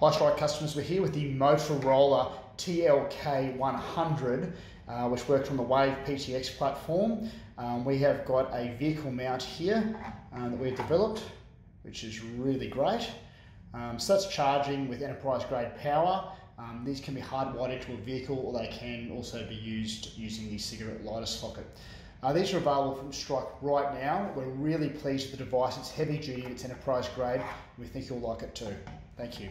Hi Strike customers, we're here with the Motorola TLK100 uh, which works on the Wave PTX platform. Um, we have got a vehicle mount here um, that we've developed which is really great. Um, so that's charging with enterprise grade power. Um, these can be hardwired into a vehicle or they can also be used using the cigarette lighter socket. Uh, these are available from Strike right now. We're really pleased with the device. It's heavy duty, it's enterprise grade. We think you'll like it too. Thank you.